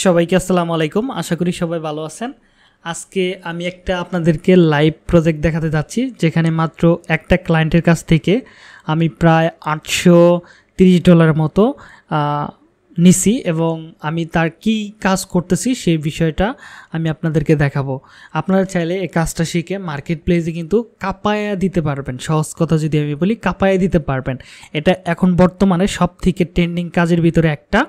সবাইকে আসসালামু আলাইকুম। আশা করি সবাই ভালো আছেন। আজকে আমি একটা আপনাদেরকে লাইভ প্রজেক্ট দেখাতে যাচ্ছি, যেখানে মাত্র একটা ক্লায়েন্টের কাছ থেকে আমি প্রায় আটশো তিরিশ ডলার মতো নিছি এবং আমি তার কি কাজ করতেছি সেই বিষয়টা আমি আপনাদেরকে দেখাবো। আপনারা চাইলে এই কাজটা শিখে মার্কেট প্লেসে কিন্তু কাপায়া দিতে পারবেন। সহজ কথা যদি আমি বলি, কাপায়া দিতে পারবেন। এটা এখন বর্তমানে সব থেকে ট্রেন্ডিং কাজের ভিতরে একটা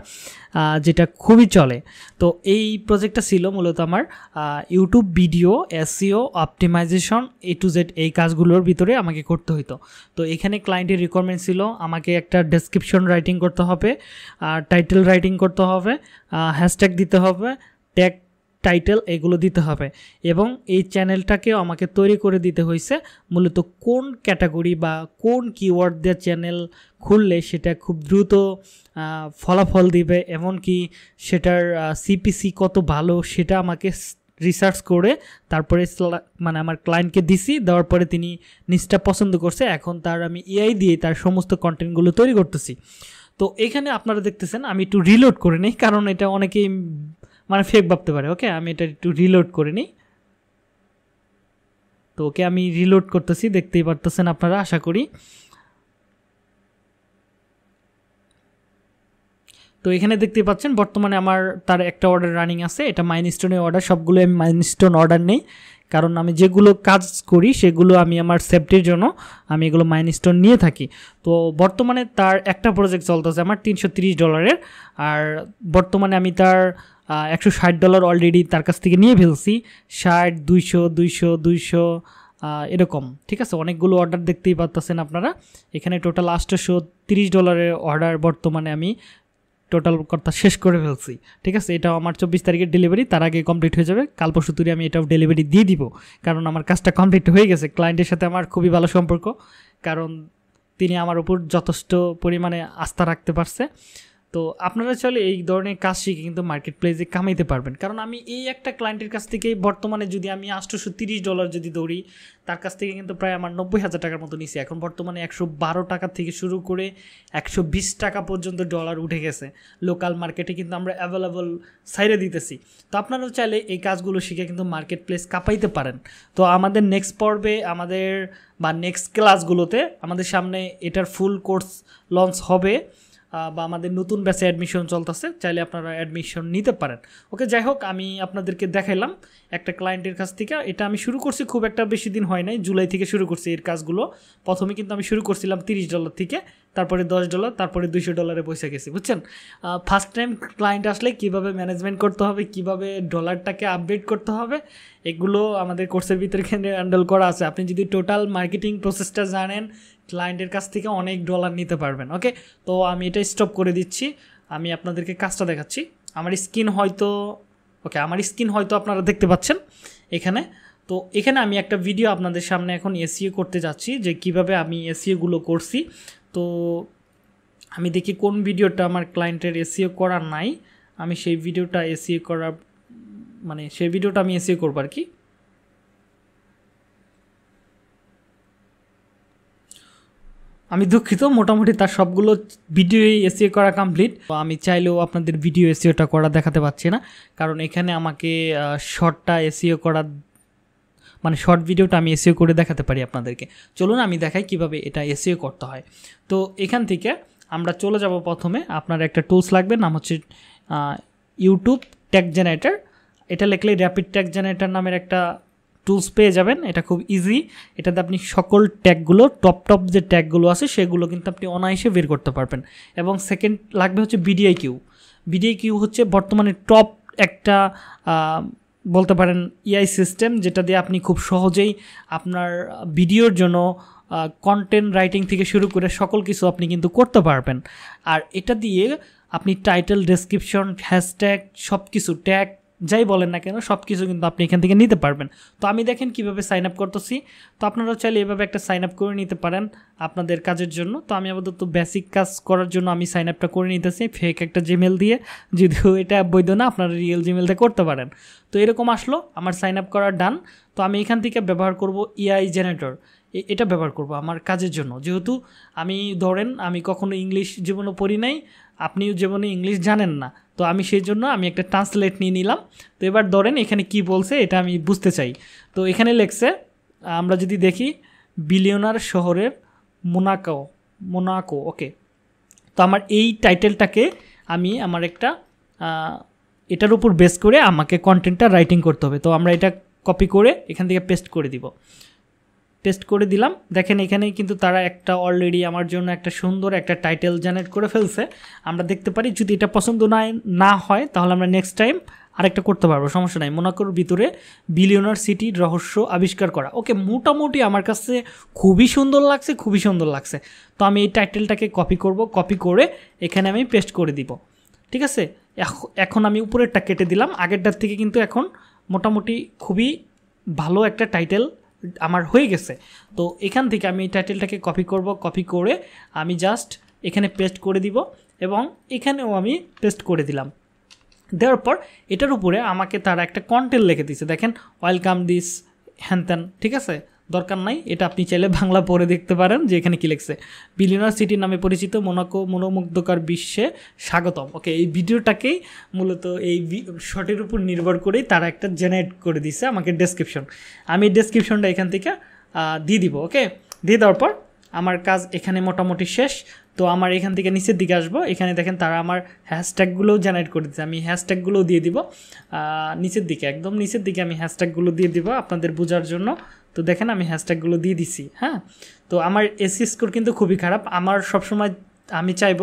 যেটা খুবই চলে। তো এই প্রজেক্টটা ছিল মূলত আমার YouTube video SEO optimization A to Z এই কাজগুলোর ভিতরে আমাকে করতে হতো তো এখানে ক্লায়েন্টের রিকোয়ারমেন্ট ছিল, আমাকে একটা ডেসক্রিপশন রাইটিং করতে হবে, আর টাইটেল রাইটিং করতে হবে হ্যাশট্যাগ দিতে হবে ট্যাগ টাইটেল এগুলো দিতে হবে। এবং এই চ্যানেলটাকেও আমাকে তৈরি করে দিতে হয়েছে, মূলত কোন ক্যাটাগরি বা কোন কিওয়ার্ড দিয়ে চ্যানেল খুললে সেটা খুব দ্রুত ফলাফল দিবে, এমনকি সেটার সিপিসি কত ভালো সেটা আমাকে রিসার্চ করে তারপরে মানে আমার ক্লায়েন্টকে দিছি, দেওয়ার পরে তিনি নিচটা পছন্দ করছে, এখন তার আমি এআই দিয়ে তার সমস্ত কন্টেন্টগুলো তৈরি করতেছি। তো এখানে আপনারা দেখতেছেন, আমি একটু রিলোড করে নিই, কারণ এটা অনেকেই মানে ফেক ভাবতে পারে ওকে আমি এটা একটু রিলোড করে নিই। তো ওকে আমি রিলোড করতেছি, দেখতেই পারতেছেন আপনারা, আশা করি। তো এখানে দেখতে পাচ্ছেন, বর্তমানে আমার তার একটা অর্ডার রানিং আছে, এটা মাইনস্টোনের অর্ডার সবগুলো আমি মাইনস্টোন অর্ডার নেই। কারণ আমি যেগুলো কাজ করি, সেগুলো আমি আমার সেফটির জন্য আমি এগুলো মাইনস্টোন নিয়ে থাকি। তো বর্তমানে তার একটা প্রজেক্ট চলতেছে আমার, তিনশো ডলারের আর বর্তমানে আমি তার একশো ষাট ডলার অলরেডি তার কাছ থেকে নিয়ে ফেলছি। ষাট, দুইশো দুইশো দুইশো এরকম। ঠিক আছে? অনেকগুলো অর্ডার দেখতেই পাচ্ছেন আপনারা। এখানে টোটাল আটশোশো তিরিশ ডলারের অর্ডার বর্তমানে আমি টোটাল কথা শেষ করে ফেলছি, ঠিক আছে? এটাও আমার চব্বিশ তারিখের ডেলিভারি তার আগে কমপ্লিট হয়ে যাবে। কাল পরশু তুরি আমি এটাও ডেলিভারি দিয়ে দিব, কারণ আমার কাজটা কমপ্লিট হয়ে গেছে। ক্লায়েন্টের সাথে আমার খুবই ভালো সম্পর্ক, কারণ তিনি আমার উপর যথেষ্ট পরিমাণে আস্থা রাখতে পারছে। তো আপনারা চাইলে এই ধরনের কাজ শিখে কিন্তু মার্কেট প্লেসে কামাইতে পারবেন। কারণ আমি এই একটা ক্লায়েন্টের কাছ থেকেই বর্তমানে যদি আমি আটশোশো তিরিশ ডলার যদি দৌড়ি তার কাছ থেকে কিন্তু প্রায় আমার নব্বই হাজার টাকার মতো নিছি। এখন বর্তমানে একশো বারো টাকা থেকে শুরু করে একশো বিশ টাকা পর্যন্ত ডলার উঠে গেছে। লোকাল মার্কেটে কিন্তু আমরা অ্যাভেলেবল সাইডে দিতেছি। তো আপনারাও চাইলে এই কাজগুলো শিখে কিন্তু মার্কেট প্লেস কাঁপাইতে পারেন। তো আমাদের নেক্সট পর্বে, আমাদের বা নেক্সট ক্লাসগুলোতে আমাদের সামনে এটার ফুল কোর্স লঞ্চ হবে। বা আমাদের নতুন ব্যাচে অ্যাডমিশন চলতেছে, চাইলে আপনারা অ্যাডমিশন নিতে পারেন। ওকে যাই হোক, আমি আপনাদেরকে দেখাইলাম একটা ক্লায়েন্টের কাছ থেকে। এটা আমি শুরু করছি, খুব একটা বেশি দিন হয় নাই, জুলাই থেকে শুরু করছি এর কাজগুলো। প্রথমে কিন্তু আমি শুরু করছিলাম তিরিশ ডলার থেকে, তারপরে দশ ডলার তারপরে দুইশো ডলারে পয়সা গেছি, বুঝছেন? ফার্স্ট টাইম ক্লায়েন্ট আসলে কীভাবে ম্যানেজমেন্ট করতে হবে, কীভাবে ডলারটাকে আপডেট করতে হবে, এগুলো আমাদের কোর্সের ভিতরে হ্যান্ডেল করা আছে। আপনি যদি টোটাল মার্কেটিং প্রসেসটা জানেন ক্লায়েন্টের কাছ থেকে অনেক ডলার নিতে পারবেন ওকে তো আমি এটা স্টপ করে দিচ্ছি। আমি আপনাদেরকে কাজটা দেখাচ্ছি। আমার স্কিন হয়তো ওকে আমার স্কিন হয়তো আপনারা দেখতে পাচ্ছেন এখানে। তো এখানে আমি একটা ভিডিও আপনাদের সামনে এখন এসিও করতে যাচ্ছি, যে কীভাবে আমি এসিওগুলো করছি। তো আমি দেখি কোন ভিডিওটা আমার ক্লায়েন্টের এসিও করা নাই। আমি সেই ভিডিওটা এসিও করা মানে সেই ভিডিওটা আমি এসিও করব আর কি। আমি দুঃখিত, মোটামুটি তার সবগুলো ভিডিও এসিও করা কমপ্লিট তো আমি চাইলেও আপনাদের ভিডিও এসিওটা করা দেখাতে পারছি না, কারণ এখানে আমাকে শর্টটা এসিও করা মানে শর্ট ভিডিওটা আমি এসিও করে দেখাতে পারি আপনাদেরকে। চলুন আমি দেখাই কীভাবে এটা এসিও করতে হয়। তো এখান থেকে আমরা চলে যাব প্রথমে, আপনার একটা টুলস লাগবে, নাম হচ্ছে ইউটিউব ট্যাগ জেনারেটার এটা লিখলেই র্যাপিড ট্যাগ জেনারেটার নামের একটা টুলস পেয়ে যাবেন, এটা খুব ইজি এটাতে আপনি সকল ট্যাগগুলো টপ টপ যে ট্যাগগুলো আছে, সেগুলো কিন্তু আপনি অনায়াসে বের করতে পারবেন। এবং সেকেন্ড লাগবে হচ্ছে বিডিআই কিউ বিডিআই কিউ হচ্ছে বর্তমানে টপ একটা বলতে পারেন ইআই সিস্টেম যেটা দিয়ে আপনি খুব সহজেই আপনার ভিডিওর জন্য কন্টেন্ট রাইটিং থেকে শুরু করে সকল কিছু আপনি কিন্তু করতে পারবেন। আর এটা দিয়ে আপনি টাইটেল ডেসক্রিপশন হ্যাশট্যাগ সব কিছু ট্যাগ যাই বলেন না কেন সব কিছু কিন্তু আপনি এখান থেকে নিতে পারবেন। তো আমি দেখেন কীভাবে সাইন আপ করতেছি। তো আপনারাও চাইলে এভাবে একটা সাইন আপ করে নিতে পারেন আপনাদের কাজের জন্য। তো আমি আপাতত বেসিক কাজ করার জন্য আমি সাইন আপটা করে নিতেছি ফেক একটা জিমেল দিয়ে। যদিও এটা বৈধ না, আপনারা রিয়েল জিমেলটা করতে পারেন। তো এরকম আসলো, আমার সাইন আপ করা ডান তো আমি এখান থেকে ব্যবহার করব ইআই জেনারেটর এ- এটা ব্যবহার করব আমার কাজের জন্য। যেহেতু আমি, ধরেন, আমি কখনো ইংলিশ জীবনে পড়ি নাই, আপনিও জীবনে ইংলিশ জানেন না, তো আমি সেই জন্য আমি একটা ট্রান্সলেট নিয়ে নিলাম। তো এবার ধরেন, এখানে কি বলছে এটা আমি বুঝতে চাই। তো এখানে লেখছে, আমরা যদি দেখি, বিলিয়নার শহরের মোনাকো মোনাকো ওকে তো আমার এই টাইটেলটাকে আমি আমার একটা এটার উপর বেস করে আমাকে কন্টেন্টটা রাইটিং করতে হবে। তো আমরা এটা কপি করে এখান থেকে পেস্ট করে দিব। পেস্ট করে দিলাম। দেখেন এখানেই কিন্তু তারা একটা অলরেডি আমার জন্য একটা সুন্দর একটা টাইটেল জেনারেট করে ফেলছে। আমরা দেখতে পারি যদি এটা পছন্দ না না হয়, তাহলে আমরা নেক্সট টাইম আরেকটা করতে পারব, সমস্যা নাই। মোনাকোর ভিতরে বিলিয়নার সিটির রহস্য আবিষ্কার করা। ওকে, মোটামুটি আমার কাছে খুবই সুন্দর লাগছে, খুবই সুন্দর লাগছে। তো আমি এই টাইটেলটাকে কপি করব কপি করে এখানে আমি পেস্ট করে দিব। ঠিক আছে? এখ- এখন আমি উপরেরটা কেটে দিলাম। আগেরটার থেকে কিন্তু এখন মোটামুটি খুবই ভালো একটা টাইটেল আমার হয়ে গেছে। তো এখান থেকে আমি টাইটেলটাকে কপি করব কপি করে আমি জাস্ট এখানে পেস্ট করে দিব এবং এখানেও আমি পেস্ট করে দিলাম। দেওয়ার পর এটার উপরে আমাকে তারা একটা কন্টেন্ট লিখে দিছে। দেখেন ওয়েলকাম দিস হ্যান ঠিক আছে? দরকার নাই। এটা আপনি চাইলে বাংলা পড়ে দেখতে পারেন, যে এখানে কী লিখছে। বিলিয়নার সিটি নামে পরিচিত মোনাকো মনোমুগ্ধকর বিশ্বে স্বাগতম। ওকে এই ভিডিওটাকেই মূলত এই শটের উপর নির্ভর করেই তারা একটা জেনারেট করে দিছে আমাকে ডেসক্রিপশন আমি ডেসক্রিপশনটা এখান থেকে দিয়ে দিব ওকে দিয়ে দেওয়ার পর আমার কাজ এখানে মোটামুটি শেষ। তো আমার এখান থেকে নিচের দিকে আসব। এখানে দেখেন তারা আমার হ্যাশট্যাগুলোও জেনারেট করে দিচ্ছে আমি হ্যাশট্যাগুলোও দিয়ে দিব। নিচের দিকে, একদম নিচের দিকে আমি হ্যাশট্যাগুলো দিয়ে দিব আপনাদের বোঝার জন্য। তো দেখেন আমি হ্যাশট্যাগুলো দিয়ে দিছি হ্যাঁ? তো আমার এসি স্কোর কিন্তু খুবই খারাপ। আমার সবসময় আমি চাইব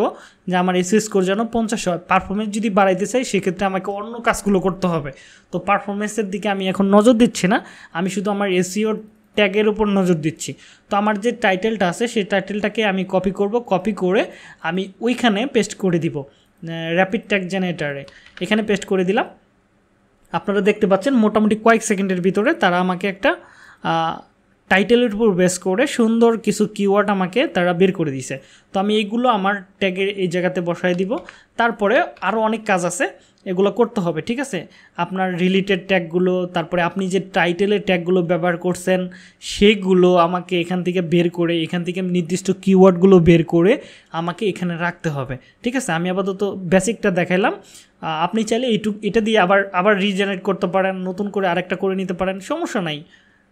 যে আমার এসি স্কোর যেন পঞ্চাশ হয়। পারফরমেন্স যদি বাড়াইতে চাই, সেক্ষেত্রে আমাকে অন্য কাজগুলো করতে হবে। তো পারফরমেন্সের দিকে আমি এখন নজর দিচ্ছি না। আমি শুধু আমার এসিওর ট্যাগের উপর নজর দিচ্ছি। তো আমার যে টাইটেলটা আছে, সেই টাইটেলটাকে আমি কপি করব। কপি করে আমি ওইখানে পেস্ট করে দিব র্যাপিড ট্যাগ জেনারেটারে এখানে পেস্ট করে দিলাম। আপনারা দেখতে পাচ্ছেন, মোটামুটি কয়েক সেকেন্ডের ভিতরে তারা আমাকে একটা টাইটেলের উপর বেস করে সুন্দর কিছু কিওয়ার্ড আমাকে তারা বের করে দিছে তো আমি এইগুলো আমার ট্যাগের এই জায়গাতে বসায় দিব। তারপরে আরও অনেক কাজ আছে, এগুলো করতে হবে, ঠিক আছে? আপনার রিলেটেড ট্যাগগুলো, তারপরে আপনি যে টাইটেলের ট্যাগগুলো ব্যবহার করছেন, সেগুলো আমাকে এখান থেকে বের করে, এখান থেকে নির্দিষ্ট কিওয়ার্ডগুলো বের করে আমাকে এখানে রাখতে হবে, ঠিক আছে? আমি আপাতত বেসিকটা দেখাইলাম। আপনি চাইলে এইটুক, এটা দিয়ে আবার আবার রিজেনারেট করতে পারেন, নতুন করে আরেকটা করে নিতে পারেন, সমস্যা নাই।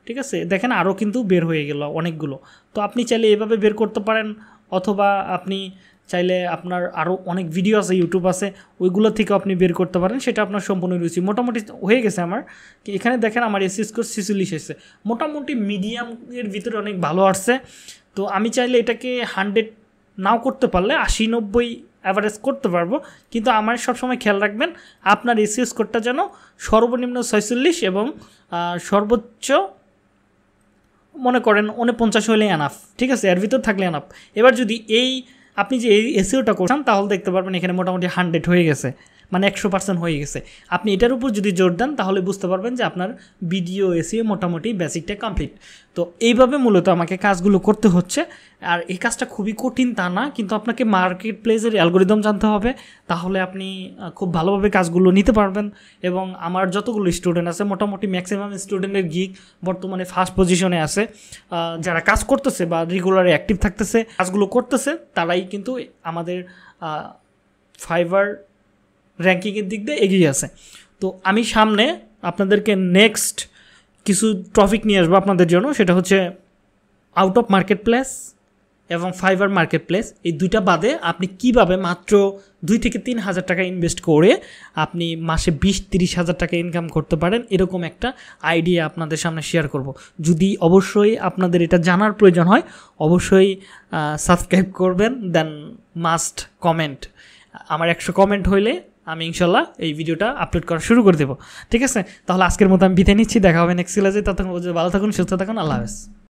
ঠিক আছে? দেখেন আরও কিন্তু বের হয়ে গেল অনেকগুলো। তো আপনি চাইলে এভাবে বের করতে পারেন, অথবা আপনি চাইলে আপনার আরও অনেক ভিডিও আছে ইউটিউব আছে, ওইগুলো থেকে আপনি বের করতে পারেন, সেটা আপনার সম্পূর্ণ রুচি। মোটামুটি হয়ে গেছে আমার। এখানে দেখেন আমার এসি স্কোর ছিচল্লিশ এসেছে। মোটামুটি মিডিয়ামের ভিতরে অনেক ভালো আসছে। তো আমি চাইলে এটাকে হান্ড্রেড নাও করতে পারলে আশি নব্বই অ্যাভারেজ করতে পারব। কিন্তু আমার সবসময় খেয়াল রাখবেন, আপনার এসি স্কোরটা যেন সর্বনিম্ন ছয়চল্লিশ এবং সর্বোচ্চ মনে করেন উনপঞ্চাশ হলে অ্যানাফ ঠিক আছে? এর ভিতর থাকলে অ্যানাফ এবার যদি এই, আপনি যে এই এসিওটা করছেন, তাহলে দেখতে পারবেন এখানে মোটামুটি হান্ড্রেড হয়ে গেছে। মানে একশো পার্সেন্ট হয়ে গেছে। আপনি এটার উপর যদি জোর দেন, তাহলে বুঝতে পারবেন যে আপনার বিডিও এসিও মোটামুটি বেসিকটা কমপ্লিট তো এইভাবে মূলত আমাকে কাজগুলো করতে হচ্ছে। আর এই কাজটা খুবই কঠিন তা না, কিন্তু আপনাকে মার্কেট প্লেসের অ্যালগোরিদম জানতে হবে। তাহলে আপনি খুব ভালোভাবে কাজগুলো নিতে পারবেন। এবং আমার যতগুলো স্টুডেন্ট আছে, মোটামুটি ম্যাক্সিমাম স্টুডেন্টের গিক বর্তমানে ফার্স্ট পজিশনে আছে। যারা কাজ করতেছে বা রেগুলারে অ্যাক্টিভ থাকতেছে, কাজগুলো করতেছে, তারাই কিন্তু আমাদের ফাইবার র্যাঙ্কিংয়ের দিক দিয়ে এগিয়ে আছে। তো আমি সামনে আপনাদেরকে নেক্সট কিছু টপিক নিয়ে আসব আপনাদের জন্য। সেটা হচ্ছে আউট অফ মার্কেট প্লেস এবং ফাইবার মার্কেট প্লেস এই দুইটা বাদে আপনি কীভাবে মাত্র দুই থেকে তিন হাজার টাকা ইনভেস্ট করে আপনি মাসে বিশ, তিরিশ হাজার টাকা ইনকাম করতে পারেন, এরকম একটা আইডিয়া আপনাদের সামনে শেয়ার করব। যদি অবশ্যই আপনাদের এটা জানার প্রয়োজন হয়, অবশ্যই সাবস্ক্রাইব করবেন দেন মাস্ট কমেন্ট আমার একশো কমেন্ট হইলে ইনশাল্লাহ এই ভিডিওটা আপলোড করা শুরু করে দেবো। ঠিক আছে? তাহলে আজকের মতো আমি বিদায় নিচ্ছি, দেখা হবে নেক্সট ক্লাসে ততক্ষণ ভালো থাকুন, সুস্থ থাকুন, আল্লাহ হাফেজ।